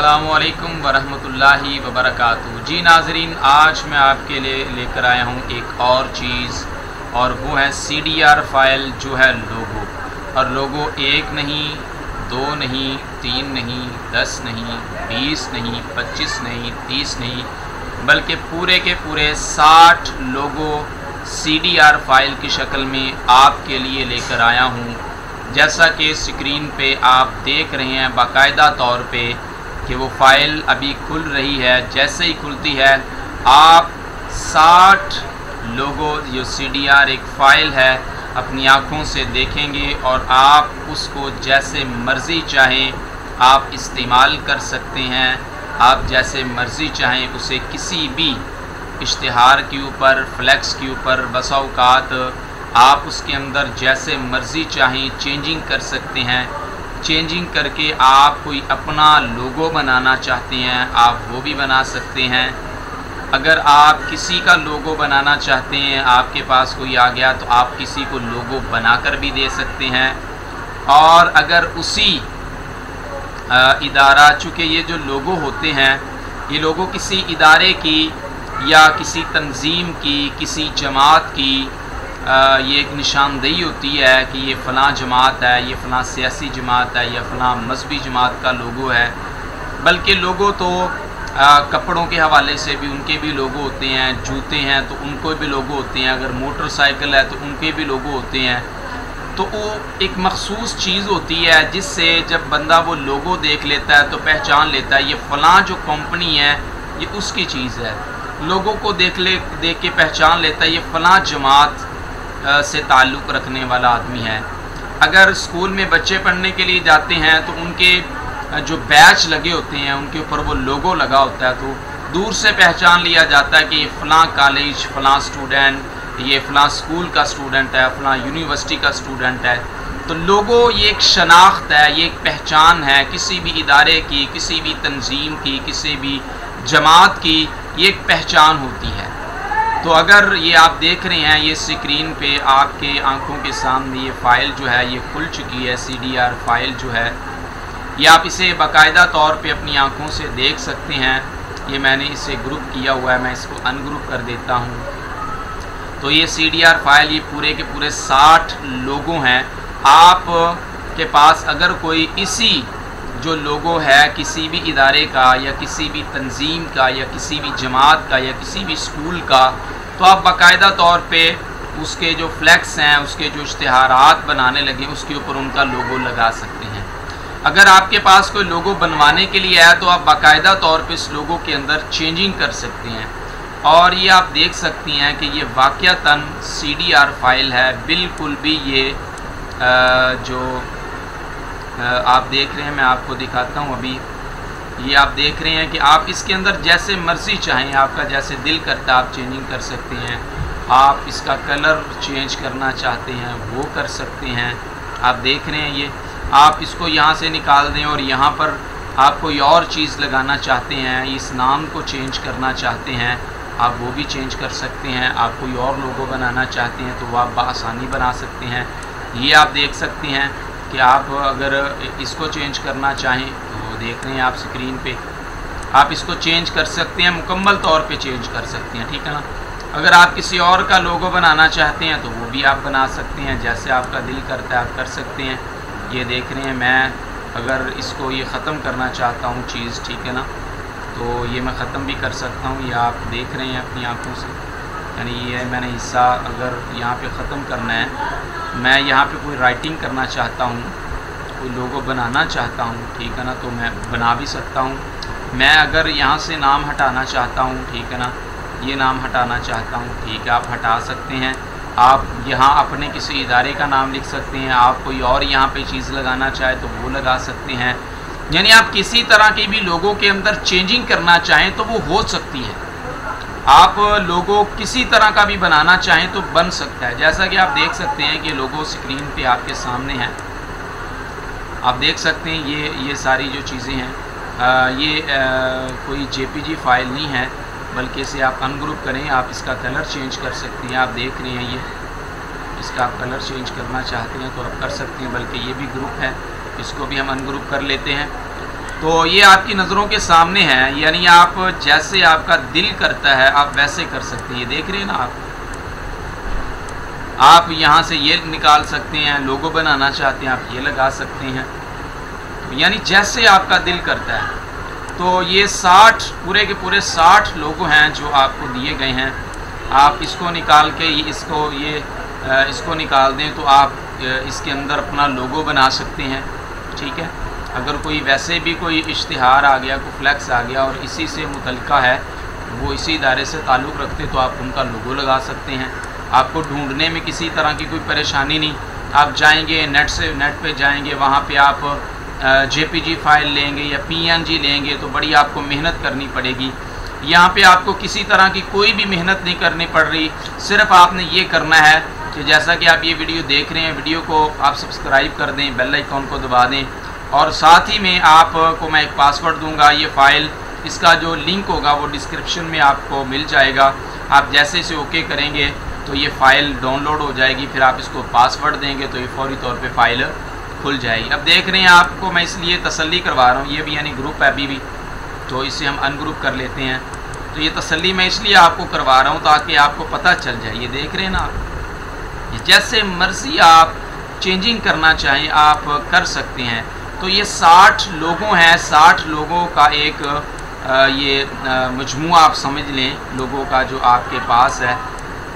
असलकम वरहमतुल्लाहि वबरकातुहू जी नाजरीन, आज मैं आपके लिए लेकर आया हूँ एक और चीज़, और वो है सी डी आर फ़ाइल जो है लोगो और लोगो एक नहीं, दो नहीं, तीन नहीं, दस नहीं, बीस नहीं, पच्चीस नहीं, तीस नहीं, बल्कि पूरे के पूरे साठ logo C D R file की शक्ल में आपके लिए लेकर आया हूँ। जैसा कि स्क्रीन पे आप देख रहे हैं, बाकायदा तौर पे कि वो फ़ाइल अभी खुल रही है, जैसे ही खुलती है, आप 60 लोगो, जो सी डी आर एक फ़ाइल है, अपनी आँखों से देखेंगे और आप उसको जैसे मर्ज़ी चाहें, आप इस्तेमाल कर सकते हैं। आप जैसे मर्ज़ी चाहें, उसे किसी भी इश्तहार के ऊपर, फ्लैक्स के ऊपर बसाओकात, आप उसके अंदर जैसे मर्ज़ी चाहें, चेंजिंग कर सकते हैं। चेंजिंग करके आप कोई अपना लोगो बनाना चाहते हैं, आप वो भी बना सकते हैं। अगर आप किसी का लोगो बनाना चाहते हैं, आपके पास कोई आ गया तो आप किसी को लोगो बनाकर भी दे सकते हैं। और अगर उसी इदारा, चूँकि ये जो लोगो होते हैं, ये लोगो किसी इदारे की या किसी तंजीम की, किसी जमात की ये एक निशानदेही होती है कि ये फ़लाँ जमात है ये फ़लाँ सियासी जमात है या फ़लाँ मजहबी जमात का लोगो है। बल्कि लोगों तो आ, कपड़ों के हवाले से भी उनके भी लोगो होते हैं जूते हैं तो उनको भी लोगो होते हैं। अगर मोटरसाइकिल है तो उनके भी लोगो होते हैं। तो वो एक मखसूस चीज़ होती है जिससे जब बंदा वो लोगो देख लेता है तो पहचान लेता है ये फ़लाँ जो कंपनी है ये उसकी चीज़ है। लोगों को देख ले देख के पहचान लेता है ये फ़लाँ जमात से ताल्लुक़ रखने वाला आदमी है। अगर स्कूल में बच्चे पढ़ने के लिए जाते हैं तो उनके जो बैच लगे होते हैं, उनके ऊपर वो लोगो लगा होता है तो दूर से पहचान लिया जाता है कि ये फ़लाँ कॉलेज फ़लाँ स्टूडेंट ये फ़लाँ स्कूल का स्टूडेंट है, फ़लाँ यूनिवर्सिटी का स्टूडेंट है। तो लोगो ये एक शनाख्त है, ये एक पहचान है, किसी भी इदारे की, किसी भी तंजीम की, किसी भी जमात की ये एक पहचान होती है। तो अगर ये आप देख रहे हैं, ये स्क्रीन पे आपके आँखों के सामने ये फ़ाइल जो है, ये खुल चुकी है सी डी आर फ़ाइल जो है। ये आप इसे बाकायदा तौर पे अपनी आँखों से देख सकते हैं। ये मैंने इसे ग्रुप किया हुआ है, मैं इसको अनग्रुप कर देता हूँ। तो ये सी डी आर फ़ाइल ये पूरे के पूरे साठ लोगों हैं। आप के पास अगर कोई इसी जो लोगो है किसी भी इदारे का या किसी भी तंजीम का या किसी भी जमात का या किसी भी स्कूल का तो आप बाकायदा तौर पे उसके जो फ्लैक्स हैं उसके जो इश्तहारात बनाने लगे उसके ऊपर उनका लोगो लगा सकते हैं। अगर आपके पास कोई लोगो बनवाने के लिए आया तो आप बाकायदा तौर पे इस लोगो के अंदर चेंजिंग कर सकते हैं। और ये आप देख सकती हैं कि ये वाक़ता सी डी आर फ़ाइल है। बिल्कुल भी ये आ, जो आप देख रहे हैं, मैं आपको दिखाता हूँ अभी। ये आप देख रहे हैं कि आप इसके अंदर जैसे मर्ज़ी चाहें, आपका जैसे दिल करता आप चेंजिंग कर सकते हैं। आप इसका कलर चेंज करना चाहते हैं, वो कर सकते हैं। आप देख रहे हैं ये। आप इसको यहाँ से निकाल दें और यहाँ पर आप कोई और चीज़ लगाना चाहते हैं, इस नाम को चेंज करना चाहते हैं, आप वो भी चेंज कर सकते हैं। आप कोई और लोगो बनाना चाहते हैं तो वो आप बसानी बना सकते हैं। ये आप देख सकते हैं। कि आप अगर इसको चेंज करना चाहें तो देख रहे हैं आप स्क्रीन पे। आप इसको चेंज कर सकते हैं, मुकम्मल तौर पे चेंज कर सकते हैं, ठीक है ना? अगर आप किसी और का लोगो बनाना चाहते हैं तो वो भी आप बना सकते हैं, जैसे आपका दिल करता है, आप कर सकते हैं। ये देख रहे हैं, मैं अगर इसको ये ख़त्म करना चाहता हूँ, चीज़, ठीक है ना? तो ये मैं ख़त्म भी कर सकता हूँ, ये आप देख रहे हैं अपनी आँखों से। यानी ये मैंने हिस्सा अगर यहाँ पे ख़त्म करना है, मैं यहाँ पे कोई राइटिंग करना चाहता हूँ, कोई लोगो बनाना चाहता हूँ, ठीक है ना तो मैं बना भी सकता हूँ। मैं अगर यहाँ से नाम हटाना चाहता हूँ, ठीक है ना, ये नाम हटाना चाहता हूँ, ठीक है, आप हटा सकते हैं। आप यहाँ अपने किसी इदारे का नाम लिख सकते हैं, आप कोई और यहाँ पे चीज़ लगाना चाहे तो वो लगा सकते हैं। यानी आप किसी तरह की भी लोगों के अंदर चेंजिंग करना चाहें तो वो हो सकती है। आप लोगो किसी तरह का भी बनाना चाहें तो बन सकता है। जैसा कि आप देख सकते हैं कि लोगो स्क्रीन पे आपके सामने है। आप देख सकते हैं ये ये सारी जो चीज़ें हैं। आ, ये आ, कोई जेपीजी फ़ाइल नहीं है बल्कि इसे आप अनग्रुप करें आप इसका कलर चेंज कर सकते हैं। आप देख रहे हैं ये इसका आप कलर चेंज करना चाहते हैं तो आप कर सकते हैं बल्कि ये भी ग्रुप है। इसको भी हम अनग्रुप कर लेते हैं। तो ये आपकी नज़रों के सामने है, यानी आप जैसे आपका दिल करता है, आप वैसे कर सकते हैं। ये देख रहे हैं ना आप? आप यहाँ से ये निकाल सकते हैं, लोगो बनाना चाहते हैं, आप ये लगा सकते हैं। तो यानी जैसे आपका दिल करता है। तो ये साठ, पूरे के पूरे साठ लोगो हैं जो आपको दिए गए हैं। आप इसको निकाल के, इसको ये इसको निकाल दें तो आप इसके अंदर अपना लोगो बना सकते हैं। ठीक है? अगर कोई वैसे भी कोई इश्तहार आ गया, कोई फ्लैक्स आ गया और इसी से मुतलका है, वो इसी इदारे से ताल्लुक़ रखते तो आप उनका लोगो लगा सकते हैं। आपको ढूँढने में किसी तरह की कोई परेशानी नहीं। आप जाएँगे नेट से नेट पे जाएँगे, वहाँ पे आप जेपीजी फ़ाइल लेंगे या पीएनजी लेंगे तो बड़ी आपको मेहनत करनी पड़ेगी। यहाँ पे आपको किसी तरह की कोई भी मेहनत नहीं करनी पड़ रही। सिर्फ़ आपने ये करना है कि जैसा कि आप ये वीडियो देख रहे हैं, वीडियो को आप सब्सक्राइब कर दें बेल आइकॉन को दबा दें और साथ ही में आपको मैं एक पासवर्ड दूँगा, ये फ़ाइल इसका जो लिंक होगा वो डिस्क्रिप्शन में आपको मिल जाएगा। आप जैसे इसे ओके करेंगे तो ये फ़ाइल डाउनलोड हो जाएगी, फिर आप इसको पासवर्ड देंगे तो ये फौरी तौर पे फ़ाइल खुल जाएगी। अब देख रहे हैं आपको मैं इसलिए तसल्ली करवा रहा हूँ, ये भी यानी ग्रुप है अभी भी तो इसे हम अनग्रुप कर लेते हैं। तो ये तसल्ली मैं इसलिए आपको करवा रहा हूँ ताकि आपको पता चल जाए। ये देख रहे हैं ना आप? जैसे मर्ज़ी आप चेंजिंग करना चाहें, आप कर सकते हैं। तो ये साठ लोगों हैं, साठ लोगों का एक ये मजमू आप समझ लें, लोगों का जो आपके पास है।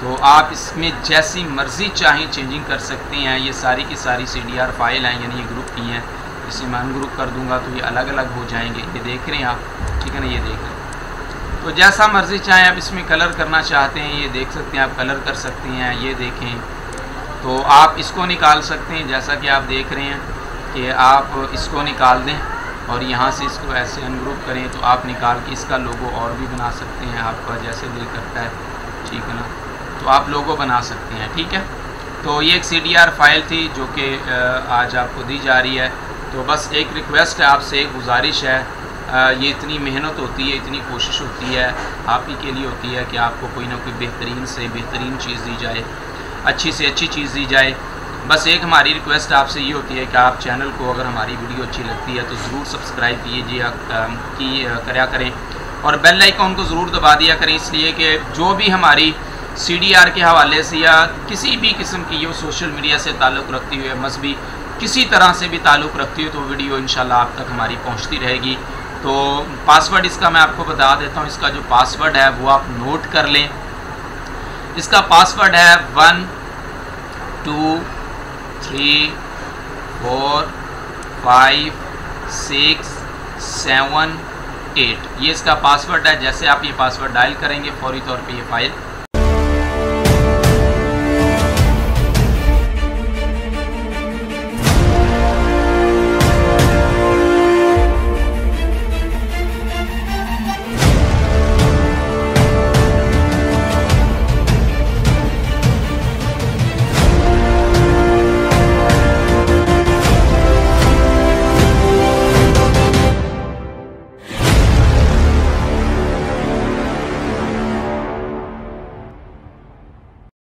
तो आप इसमें जैसी मर्ज़ी चाहें चेंजिंग कर सकते हैं। ये सारी की सारी सी डी आर फ़ाइल हैं, यानी ये ग्रुप की हैं। इसे मैं अनग्रुप कर दूँगा तो ये अलग अलग हो जाएँगे। ये देख रहे हैं आप, ठीक है ना? ये देख रहे हैं। तो जैसा मर्ज़ी चाहें आप इसमें कलर करना चाहते हैं, ये देख सकते हैं, आप कलर कर सकते हैं, ये देखें। तो आप इसको निकाल सकते हैं, जैसा कि आप देख रहे हैं। कि आप इसको निकाल दें और यहाँ से इसको ऐसे अनग्रुप करें तो आप निकाल के इसका लोगो और भी बना सकते हैं आपका, जैसे दिल करता है। ठीक है ना? तो आप लोगो बना सकते हैं, ठीक है? तो ये एक सीडीआर फ़ाइल थी जो कि आज आपको दी जा रही है। तो बस एक रिक्वेस्ट है आपसे, एक गुजारिश है। ये इतनी मेहनत होती है, इतनी कोशिश होती है, आप ही के लिए होती है कि आपको कोई ना कोई बेहतरीन से बेहतरीन चीज़ दी जाए, अच्छी से अच्छी चीज़ दी जाए। बस एक हमारी रिक्वेस्ट आपसे ये होती है कि आप चैनल को अगर हमारी वीडियो अच्छी लगती है तो ज़रूर सब्सक्राइब कीजिए की कराया करें। और बेल आइकॉन को ज़रूर दबा दिया करें इसलिए कि जो भी हमारी सीडीआर के हवाले से या किसी भी किस्म की जो सोशल मीडिया से ताल्लुक़ रखती हुई मजहबी किसी तरह से भी ताल्लुक़ रखती हो तो वीडियो इन आप तक हमारी पहुँचती रहेगी। तो पासवर्ड इसका मैं आपको बता देता हूँ, इसका जो पासवर्ड है, वो आप नोट कर लें। इसका पासवर्ड है one two three four five six seven eight ये इसका पासवर्ड है, जैसे आप ये पासवर्ड डायल करेंगे, फौरी तौर पे ये फ़ाइल